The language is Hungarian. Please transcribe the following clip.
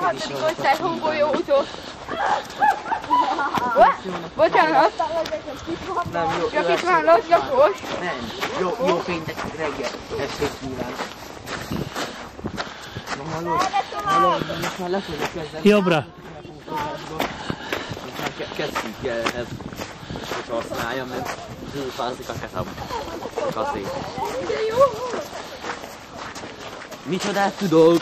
a hatodik osztályhomból jó utó. Bocsánat, Nem, jó, csak itt van latyapos. Nem, jó, jó péntek reggel, este kíván. Na hallod, hallod, de most már le fogok. Jobbra. Kezdjük el eh, ezt, hogy használjam, mert zsúfázik a kezem. Kaszé. Micsodát tudok?